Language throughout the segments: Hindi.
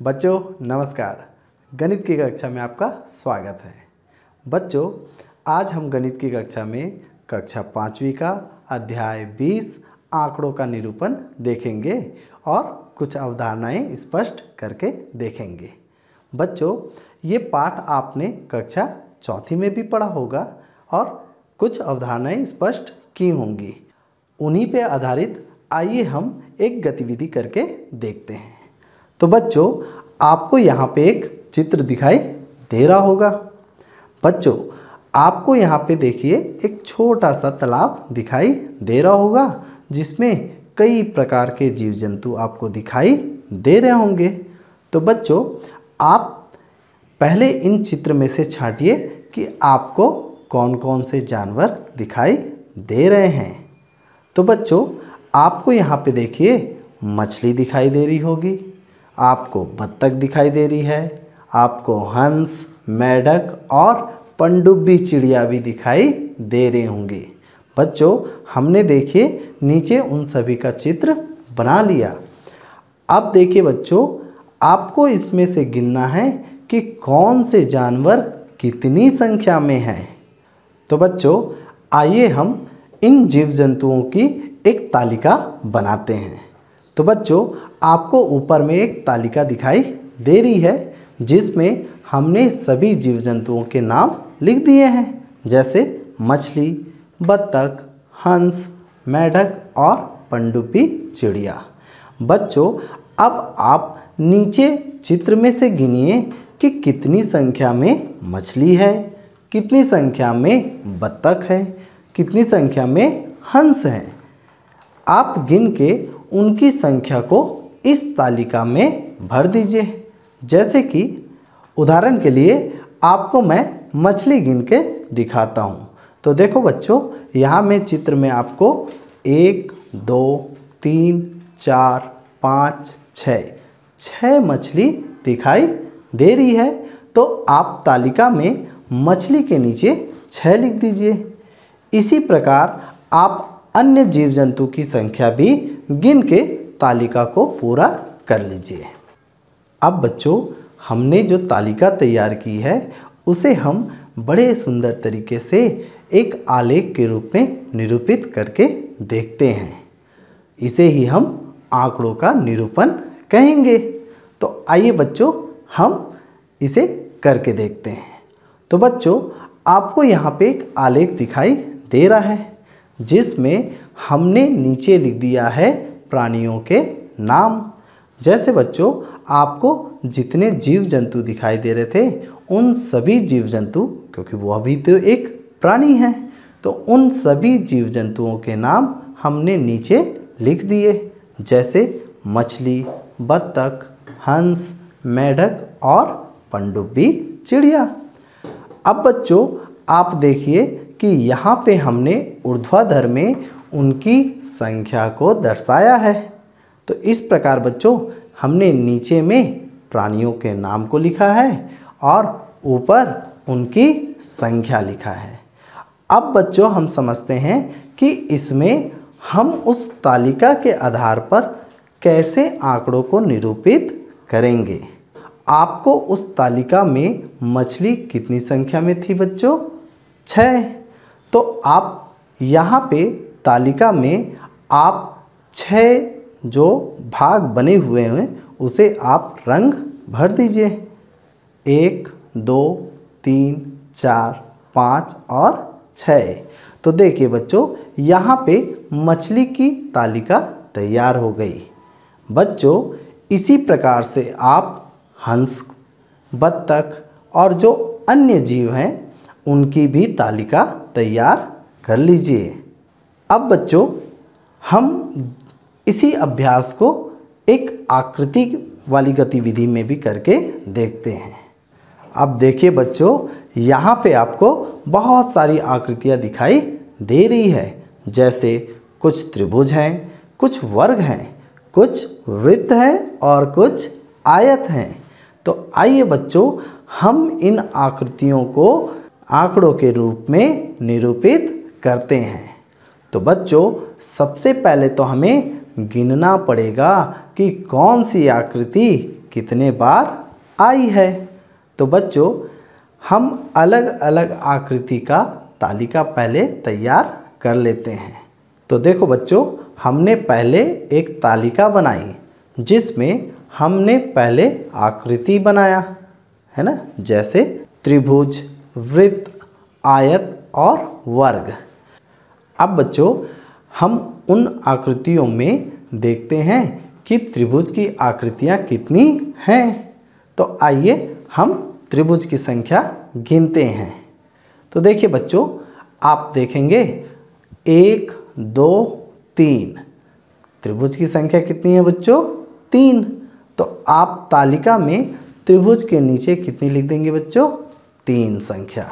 बच्चों, नमस्कार। गणित की कक्षा में आपका स्वागत है। बच्चों, आज हम गणित की कक्षा में कक्षा पाँचवीं का, अध्याय 20 आंकड़ों का निरूपण देखेंगे और कुछ अवधारणाएँ स्पष्ट करके देखेंगे। बच्चों, ये पाठ आपने कक्षा चौथी में भी पढ़ा होगा और कुछ अवधारणाएँ स्पष्ट की होंगी। उन्हीं पे आधारित आइए हम एक गतिविधि करके देखते हैं। तो बच्चों, आपको यहाँ पे एक चित्र दिखाई दे रहा होगा। बच्चों, आपको यहाँ पे देखिए एक छोटा सा तालाब दिखाई दे रहा होगा, जिसमें कई प्रकार के जीव जंतु आपको दिखाई दे रहे होंगे। तो बच्चों, आप पहले इन चित्र में से छांटिए कि आपको कौन कौन से जानवर दिखाई दे रहे हैं। तो बच्चों, आपको यहाँ पे देखिए मछली दिखाई दे रही होगी। आपको बत्तख दिखाई दे रही है, आपको हंस, मेढक और पनडुब्बी चिड़िया भी दिखाई दे रहे होंगे। बच्चों, हमने देखिए नीचे उन सभी का चित्र बना लिया। अब देखिए बच्चों, आपको इसमें से गिनना है कि कौन से जानवर कितनी संख्या में हैं। तो बच्चों, आइए हम इन जीव जंतुओं की एक तालिका बनाते हैं। तो बच्चों आपको ऊपर में एक तालिका दिखाई दे रही है, जिसमें हमने सभी जीव जंतुओं के नाम लिख दिए हैं, जैसे मछली, बत्तख, हंस, मेढक और पनडुब्बी चिड़िया। बच्चों, अब आप नीचे चित्र में से गिनिए कि कितनी संख्या में मछली है, कितनी संख्या में बत्तख है, कितनी संख्या में हंस हैं। आप गिन के उनकी संख्या को इस तालिका में भर दीजिए। जैसे कि उदाहरण के लिए आपको मैं मछली गिन के दिखाता हूँ। तो देखो बच्चों, यहाँ मैं चित्र में आपको एक, दो, तीन, चार, पाँच छः छः मछली दिखाई दे रही है। तो आप तालिका में मछली के नीचे छः लिख दीजिए। इसी प्रकार आप अन्य जीव जंतु की संख्या भी गिन के तालिका को पूरा कर लीजिए। अब बच्चों, हमने जो तालिका तैयार की है, उसे हम बड़े सुंदर तरीके से एक आलेख के रूप में निरूपित करके देखते हैं। इसे ही हम आंकड़ों का निरूपण कहेंगे। तो आइए बच्चों, हम इसे करके देखते हैं। तो बच्चों, आपको यहाँ पे एक आलेख दिखाई दे रहा है, जिसमें हमने नीचे लिख दिया है प्राणियों के नाम। जैसे बच्चों, आपको जितने जीव जंतु दिखाई दे रहे थे, उन सभी जीव जंतु क्योंकि वो अभी तो एक प्राणी हैं तो उन सभी जीव जंतुओं के नाम हमने नीचे लिख दिए। जैसे मछली, बत्तख, हंस, मेढक और पनडुब्बी चिड़िया। अब बच्चों, आप देखिए कि यहाँ पे हमने ऊर्ध्वाधर में उनकी संख्या को दर्शाया है। तो इस प्रकार बच्चों, हमने नीचे में प्राणियों के नाम को लिखा है और ऊपर उनकी संख्या लिखा है। अब बच्चों, हम समझते हैं कि इसमें हम उस तालिका के आधार पर कैसे आंकड़ों को निरूपित करेंगे। आपको उस तालिका में मछली कितनी संख्या में थी बच्चों? छः। तो आप यहाँ पे तालिका में आप छः जो भाग बने हुए हैं, उसे आप रंग भर दीजिए। एक, दो, तीन, चार, पाँच और छः तो देखिए बच्चों, यहाँ पे मछली की तालिका तैयार हो गई। बच्चों, इसी प्रकार से आप हंस, बत्तख और जो अन्य जीव हैं, उनकी भी तालिका तैयार कर लीजिए। अब बच्चों, हम इसी अभ्यास को एक आकृति वाली गतिविधि में भी करके देखते हैं। अब देखिए बच्चों, यहाँ पे आपको बहुत सारी आकृतियाँ दिखाई दे रही है। जैसे कुछ त्रिभुज हैं, कुछ वर्ग हैं, कुछ वृत्त हैं और कुछ आयत हैं। तो आइए बच्चों, हम इन आकृतियों को आंकड़ों के रूप में निरूपित करते हैं। तो बच्चों, सबसे पहले तो हमें गिनना पड़ेगा कि कौन सी आकृति कितने बार आई है। तो बच्चों, हम अलग अलग आकृति का तालिका पहले तैयार कर लेते हैं। तो देखो बच्चों, हमने पहले एक तालिका बनाई, जिसमें हमने पहले आकृति बनाया, है ना? जैसे त्रिभुज, वृत्त, आयत और वर्ग। अब बच्चों, हम उन आकृतियों में देखते हैं कि त्रिभुज की आकृतियाँ कितनी हैं। तो आइए हम त्रिभुज की संख्या गिनते हैं। तो देखिए बच्चों, आप देखेंगे, एक, दो, तीन। त्रिभुज की संख्या कितनी है बच्चों? तीन। तो आप तालिका में त्रिभुज के नीचे कितनी लिख देंगे बच्चों? तीन संख्या।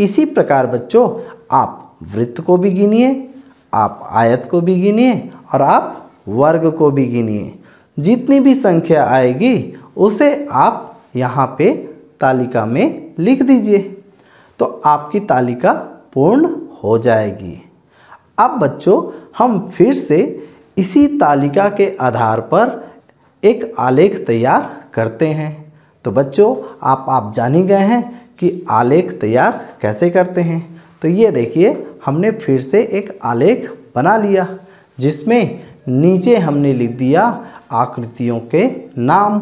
इसी प्रकार बच्चों, आप वृत्त को भी गिनिए, आप आयत को भी गिनिए और आप वर्ग को भी गिनिए। जितनी भी संख्या आएगी, उसे आप यहाँ पे तालिका में लिख दीजिए तो आपकी तालिका पूर्ण हो जाएगी। अब बच्चों, हम फिर से इसी तालिका के आधार पर एक आलेख तैयार करते हैं। तो बच्चों, आप आप जान ही गए हैं कि आलेख तैयार कैसे करते हैं। तो ये देखिए हमने फिर से एक आलेख बना लिया, जिसमें नीचे हमने लिख दिया आकृतियों के नाम,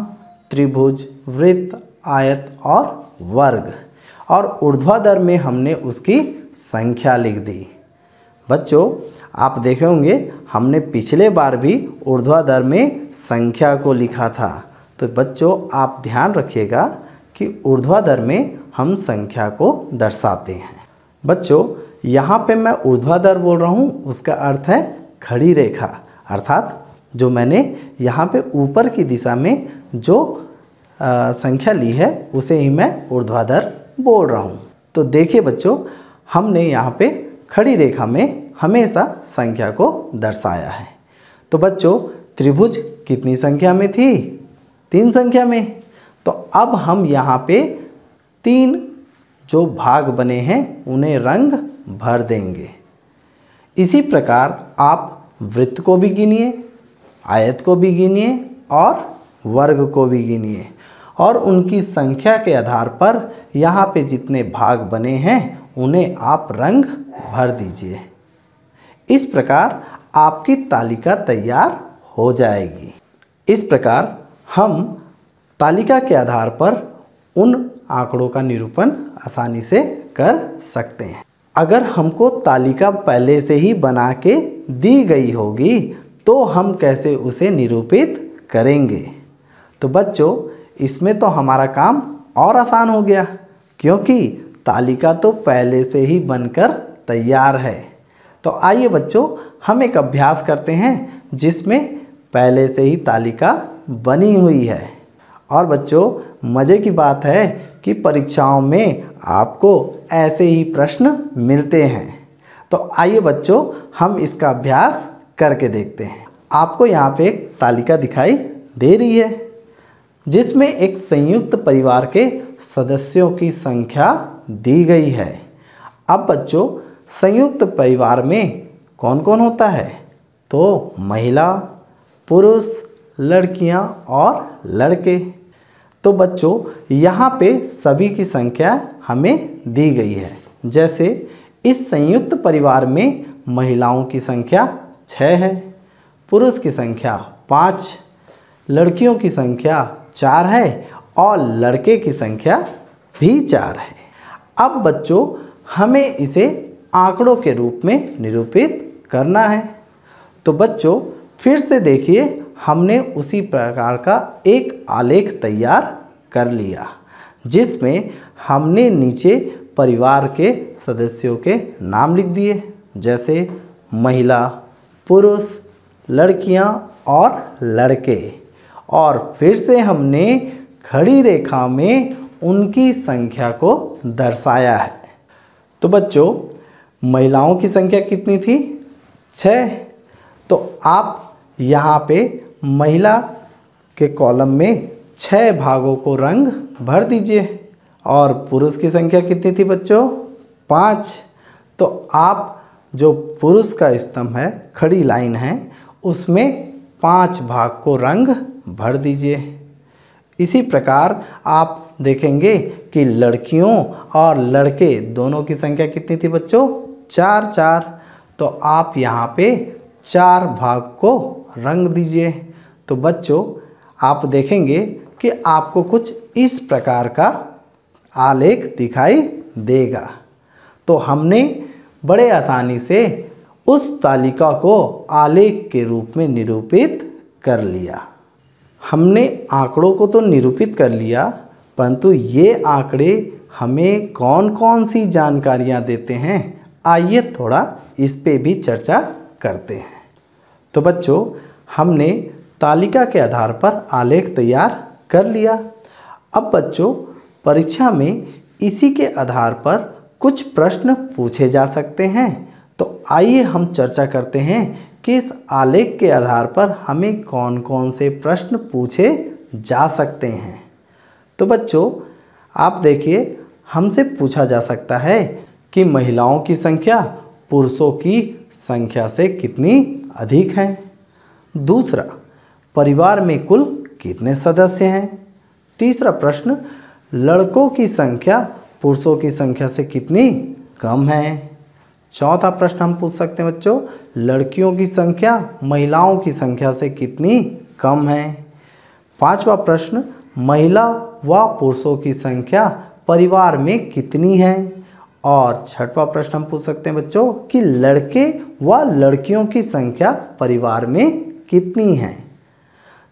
त्रिभुज, वृत्त, आयत और वर्ग। और ऊर्ध्वाधर में हमने उसकी संख्या लिख दी। बच्चों, आप देखे होंगे, हमने पिछले बार भी ऊर्ध्वाधर में संख्या को लिखा था। तो बच्चों, आप ध्यान रखिएगा कि ऊर्ध्वाधर में हम संख्या को दर्शाते हैं। बच्चों यहाँ पे मैं ऊर्ध्वाधर बोल रहा हूँ उसका अर्थ है खड़ी रेखा। अर्थात जो मैंने यहाँ पे ऊपर की दिशा में जो आ, संख्या ली है उसे ही मैं ऊर्ध्वाधर बोल रहा हूँ। तो देखिए बच्चों हमने यहाँ पे खड़ी रेखा में हमेशा संख्या को दर्शाया है। तो बच्चों त्रिभुज कितनी संख्या में थी? तीन संख्या में। तो अब हम यहाँ पे तीन जो भाग बने हैं उन्हें रंग भर देंगे। इसी प्रकार आप वृत्त को भी गिनिए, आयत को भी गिनिए और वर्ग को भी गिनिए। और उनकी संख्या के आधार पर यहाँ पे जितने भाग बने हैं, उन्हें आप रंग भर दीजिए। इस प्रकार आपकी तालिका तैयार हो जाएगी। इस प्रकार हम तालिका के आधार पर उन आंकड़ों का निरूपण आसानी से कर सकते हैं। अगर हमको तालिका पहले से ही बना के दी गई होगी तो हम कैसे उसे निरूपित करेंगे? तो बच्चों, इसमें तो हमारा काम और आसान हो गया, क्योंकि तालिका तो पहले से ही बनकर तैयार है। तो आइए बच्चों, हम एक अभ्यास करते हैं, जिसमें पहले से ही तालिका बनी हुई है। और बच्चों, मज़े की बात है कि परीक्षाओं में आपको ऐसे ही प्रश्न मिलते हैं। तो आइए बच्चों, हम इसका अभ्यास करके देखते हैं। आपको यहाँ पे एक तालिका दिखाई दे रही है, जिसमें एक संयुक्त परिवार के सदस्यों की संख्या दी गई है। अब बच्चों, संयुक्त परिवार में कौन कौन होता है? तो महिला, पुरुष, लड़कियाँ और लड़के। तो बच्चों, यहाँ पे सभी की संख्या हमें दी गई है। जैसे, इस संयुक्त परिवार में महिलाओं की संख्या छः है, पुरुष की संख्या पाँच, लड़कियों की संख्या चार है और लड़के की संख्या भी चार है। अब बच्चों, हमें इसे आंकड़ों के रूप में निरूपित करना है। तो बच्चों, फिर से देखिए, हमने उसी प्रकार का एक आलेख तैयार कर लिया, जिसमें हमने नीचे परिवार के सदस्यों के नाम लिख दिए, जैसे महिला, पुरुष, लड़कियाँ और लड़के। और फिर से हमने खड़ी रेखा में उनकी संख्या को दर्शाया है। तो बच्चों, महिलाओं की संख्या कितनी थी? छः तो आप यहाँ पे महिला के कॉलम में छः भागों को रंग भर दीजिए। और पुरुष की संख्या कितनी थी बच्चों? पाँच। तो आप जो पुरुष का स्तंभ है, खड़ी लाइन है, उसमें पाँच भाग को रंग भर दीजिए। इसी प्रकार आप देखेंगे कि लड़कियों और लड़के दोनों की संख्या कितनी थी बच्चों? चार चार। तो आप यहाँ पे चार भाग को रंग दीजिए। तो बच्चों, आप देखेंगे कि आपको कुछ इस प्रकार का आलेख दिखाई देगा। तो हमने बड़े आसानी से उस तालिका को आलेख के रूप में निरूपित कर लिया। हमने आंकड़ों को तो निरूपित कर लिया, परंतु ये आंकड़े हमें कौन कौन सी जानकारियाँ देते हैं, आइए थोड़ा इस पे भी चर्चा करते हैं। तो बच्चों, हमने तालिका के आधार पर आलेख तैयार कर लिया। अब बच्चों, परीक्षा में इसी के आधार पर कुछ प्रश्न पूछे जा सकते हैं। तो आइए हम चर्चा करते हैं कि इस आलेख के आधार पर हमें कौन कौन से प्रश्न पूछे जा सकते हैं। तो बच्चों, आप देखिए, हमसे पूछा जा सकता है कि महिलाओं की संख्या पुरुषों की संख्या से कितनी अधिक है। दूसरा, परिवार में कुल कितने सदस्य हैं? तीसरा प्रश्न, लड़कों की संख्या पुरुषों की संख्या से कितनी कम है? चौथा प्रश्न हम पूछ सकते हैं बच्चों, लड़कियों की संख्या महिलाओं की संख्या से कितनी कम है? पांचवा प्रश्न, महिला व पुरुषों की संख्या परिवार में कितनी है? और छठवा प्रश्न हम पूछ सकते हैं बच्चों, कि लड़के व लड़कियों की संख्या परिवार में कितनी है?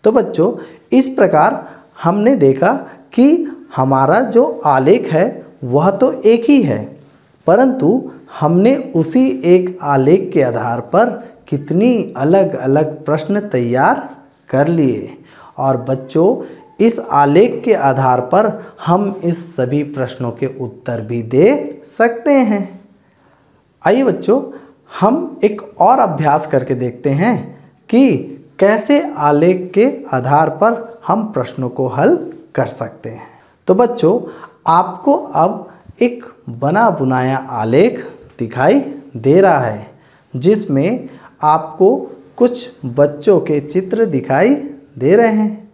तो बच्चों, इस प्रकार हमने देखा कि हमारा जो आलेख है, वह तो एक ही है। परंतु हमने उसी एक आलेख के आधार पर कितनी अलग अलग प्रश्न तैयार कर लिए। और बच्चों, इस आलेख के आधार पर हम इस सभी प्रश्नों के उत्तर भी दे सकते हैं। आइए बच्चों, हम एक और अभ्यास करके देखते हैं कि कैसे आलेख के आधार पर हम प्रश्नों को हल कर सकते हैं? तो बच्चों, आपको अब एक बना बुनाया आलेख दिखाई दे रहा है, जिसमें आपको कुछ बच्चों के चित्र दिखाई दे रहे हैं।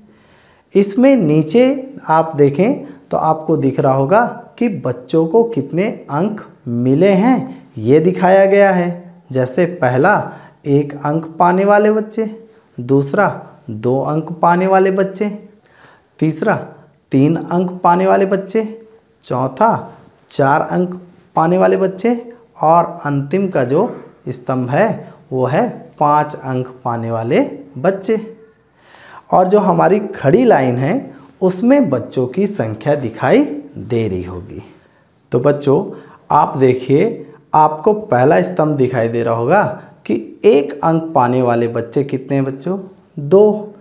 इसमें नीचे आप देखें तो आपको दिख रहा होगा कि बच्चों को कितने अंक मिले हैं। ये दिखाया गया है, जैसे पहला एक अंक पाने वाले बच्चे दूसरा, दो अंक पाने वाले बच्चे। तीसरा, तीन अंक पाने वाले बच्चे। चौथा, चार अंक पाने वाले बच्चे। और अंतिम का जो स्तंभ है, वो है पाँच अंक पाने वाले बच्चे। और जो हमारी खड़ी लाइन है, उसमें बच्चों की संख्या दिखाई दे रही होगी। तो बच्चों, आप देखिए, आपको पहला स्तंभ दिखाई दे रहा होगा एक अंक पाने वाले बच्चे कितने हैं बच्चों? दो।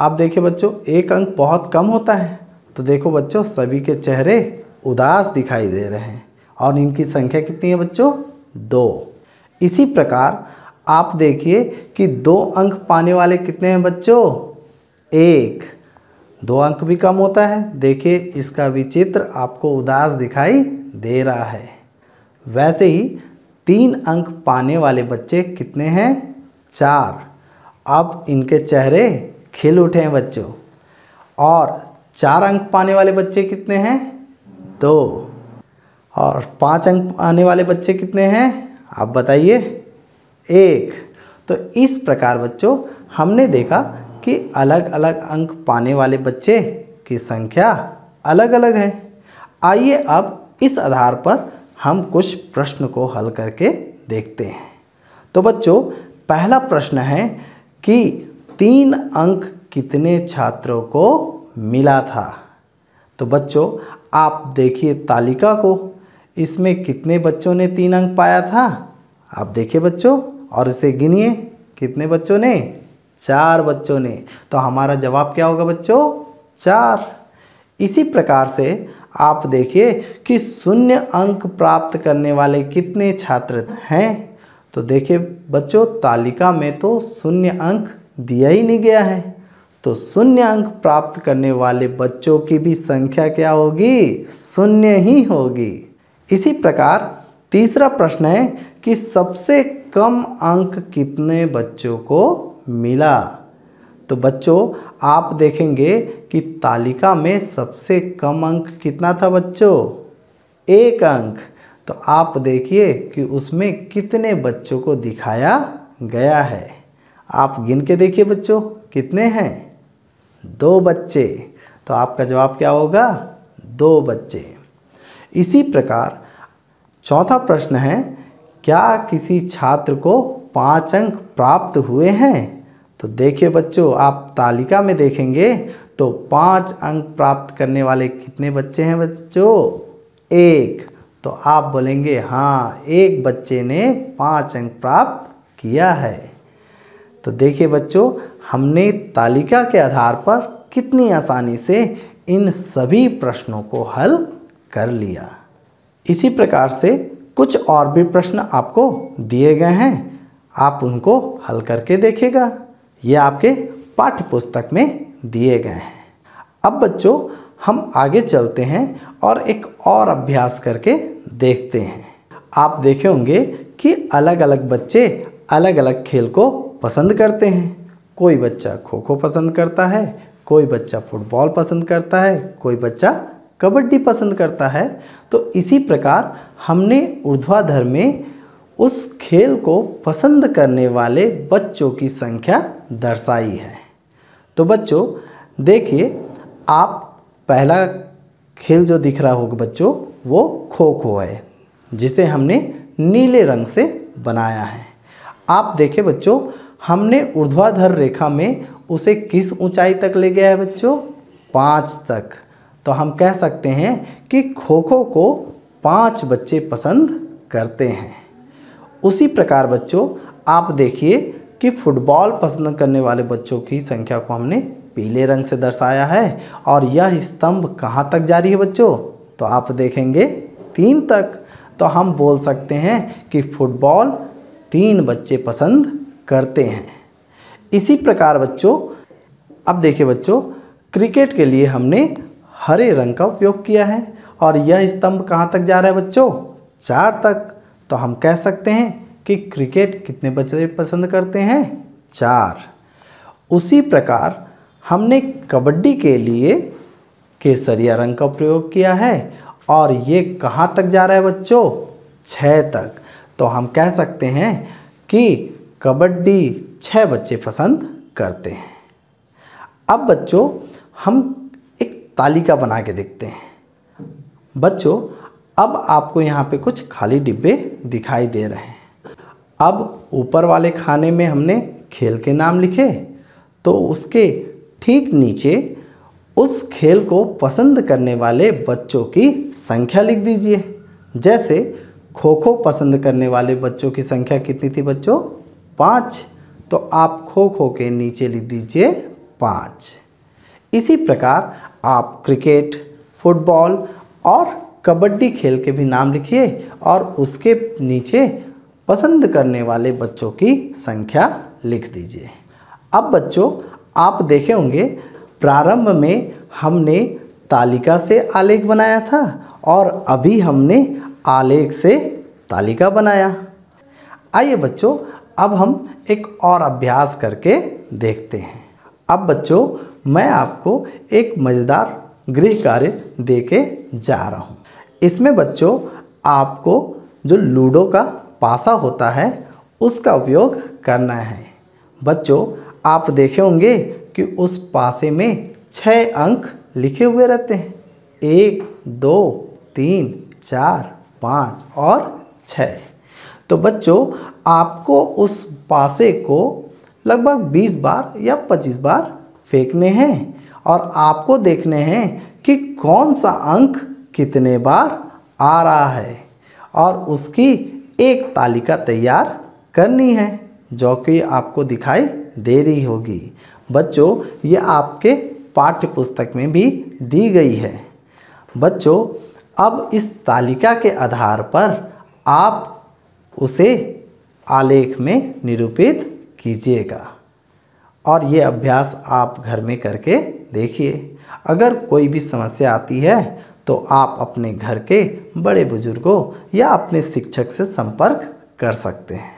आप देखिए बच्चों, एक अंक बहुत कम होता है। तो देखो बच्चों, सभी के चेहरे उदास दिखाई दे रहे हैं। और इनकी संख्या कितनी है बच्चों? दो। इसी प्रकार आप देखिए कि दो अंक पाने वाले कितने हैं बच्चों? एक। दो अंक भी कम होता है। देखिए, इसका विचित्र आपको उदास दिखाई दे रहा है। वैसे ही तीन अंक पाने वाले बच्चे कितने हैं? चार। अब इनके चेहरे खिल उठे हैं बच्चों। और चार अंक पाने वाले बच्चे कितने हैं? दो। और पाँच अंक पाने वाले बच्चे कितने हैं? आप बताइए। एक। तो इस प्रकार बच्चों, हमने देखा कि अलग अलग अंक पाने वाले बच्चे की संख्या अलग अलग है। आइए अब इस आधार पर हम कुछ प्रश्न को हल करके देखते हैं। तो बच्चों, पहला प्रश्न है कि तीन अंक कितने छात्रों को मिला था? तो बच्चों, आप देखिए तालिका को। इसमें कितने बच्चों ने तीन अंक पाया था? आप देखिए बच्चों, और इसे गिनिए। कितने बच्चों ने? चार बच्चों ने। तो हमारा जवाब क्या होगा बच्चों? चार। इसी प्रकार से आप देखिए कि शून्य अंक प्राप्त करने वाले कितने छात्र हैं? तो देखिए बच्चों, तालिका में तो शून्य अंक दिया ही नहीं गया है। तो शून्य अंक प्राप्त करने वाले बच्चों की भी संख्या क्या होगी? शून्य ही होगी। इसी प्रकार तीसरा प्रश्न है कि सबसे कम अंक कितने बच्चों को मिला? तो बच्चों, आप देखेंगे कि तालिका में सबसे कम अंक कितना था बच्चों? एक अंक। तो आप देखिए कि उसमें कितने बच्चों को दिखाया गया है। आप गिन के देखिए बच्चों, कितने हैं? दो बच्चे। तो आपका जवाब क्या होगा? दो बच्चे। इसी प्रकार, चौथा प्रश्न है, क्या किसी छात्र को पाँच अंक प्राप्त हुए हैं? तो देखिए बच्चों, आप तालिका में देखेंगे तो पाँच अंक प्राप्त करने वाले कितने बच्चे हैं बच्चों? एक। तो आप बोलेंगे हाँ एक बच्चे ने पाँच अंक प्राप्त किया है। तो देखिए बच्चों, हमने तालिका के आधार पर कितनी आसानी से इन सभी प्रश्नों को हल कर लिया। इसी प्रकार से कुछ और भी प्रश्न आपको दिए गए हैं, आप उनको हल करके देखेगा ये आपके पाठ्य पुस्तक में दिए गए हैं। अब बच्चों, हम आगे चलते हैं और एक और अभ्यास करके देखते हैं। आप देखे होंगे कि अलग अलग बच्चे अलग अलग खेल को पसंद करते हैं। कोई बच्चा खो खो पसंद करता है, कोई बच्चा फुटबॉल पसंद करता है, कोई बच्चा कबड्डी पसंद करता है। तो इसी प्रकार हमने ऊर्ध्वाधर में उस खेल को पसंद करने वाले बच्चों की संख्या दर्शाई है। तो बच्चों, देखिए, आप पहला खेल जो दिख रहा होगा बच्चों, वो खो खो है, जिसे हमने नीले रंग से बनाया है। आप देखें बच्चों, हमने ऊर्ध्वाधर रेखा में उसे किस ऊंचाई तक ले गया है बच्चों? पाँच तक। तो हम कह सकते हैं कि खो खो को पाँच बच्चे पसंद करते हैं। उसी प्रकार बच्चों, आप देखिए कि फुटबॉल पसंद करने वाले बच्चों की संख्या को हमने पीले रंग से दर्शाया है और यह स्तंभ कहाँ तक जारी है बच्चों? तो आप देखेंगे तीन तक। तो हम बोल सकते हैं कि फुटबॉल तीन बच्चे पसंद करते हैं। इसी प्रकार बच्चों, अब देखिए बच्चों, क्रिकेट के लिए हमने हरे रंग का उपयोग किया है और यह स्तंभ कहाँ तक जा रहा है बच्चों? चार तक। तो हम कह सकते हैं कि क्रिकेट कितने बच्चे पसंद करते हैं? चार। उसी प्रकार हमने कबड्डी के लिए केसरिया रंग का प्रयोग किया है और ये कहाँ तक जा रहा है बच्चों? छः तक। तो हम कह सकते हैं कि कबड्डी छः बच्चे पसंद करते हैं। अब बच्चों हम एक तालिका बना के देखते हैं। बच्चों अब आपको यहाँ पे कुछ खाली डिब्बे दिखाई दे रहे हैं। अब ऊपर वाले खाने में हमने खेल के नाम लिखे तो उसके ठीक नीचे उस खेल को पसंद करने वाले बच्चों की संख्या लिख दीजिए। जैसे खो खो पसंद करने वाले बच्चों की संख्या कितनी थी बच्चों? पाँच। तो आप खो खो के नीचे लिख दीजिए पाँच। इसी प्रकार आप क्रिकेट, फुटबॉल और कबड्डी खेल के भी नाम लिखिए और उसके नीचे पसंद करने वाले बच्चों की संख्या लिख दीजिए। अब बच्चों, आप देखे होंगे, प्रारंभ में हमने तालिका से आलेख बनाया था और अभी हमने आलेख से तालिका बनाया। आइए बच्चों, अब हम एक और अभ्यास करके देखते हैं। अब बच्चों, मैं आपको एक मज़ेदार गृह कार्य दे जा रहा हूँ। इसमें बच्चों, आपको जो लूडो का पासा होता है, उसका उपयोग करना है। बच्चों, आप देखे होंगे कि उस पासे में छः अंक लिखे हुए रहते हैं। एक, दो, तीन, चार, पाँच और छः तो बच्चों, आपको उस पासे को लगभग 20 बार या 25 बार फेंकने हैं और आपको देखने हैं कि कौन सा अंक कितने बार आ रहा है और उसकी एक तालिका तैयार करनी है, जो कि आपको दिखाई दे रही होगी। बच्चों, ये आपके पाठ्य पुस्तक में भी दी गई है। बच्चों, अब इस तालिका के आधार पर आप उसे आलेख में निरूपित कीजिएगा। और ये अभ्यास आप घर में करके देखिए। अगर कोई भी समस्या आती है तो आप अपने घर के बड़े बुज़ुर्गों या अपने शिक्षक से संपर्क कर सकते हैं।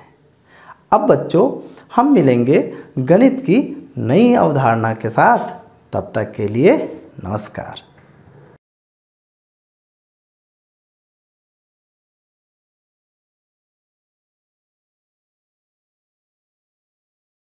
अब बच्चों, हम मिलेंगे गणित की नई अवधारणा के साथ। तब तक के लिए नमस्कार।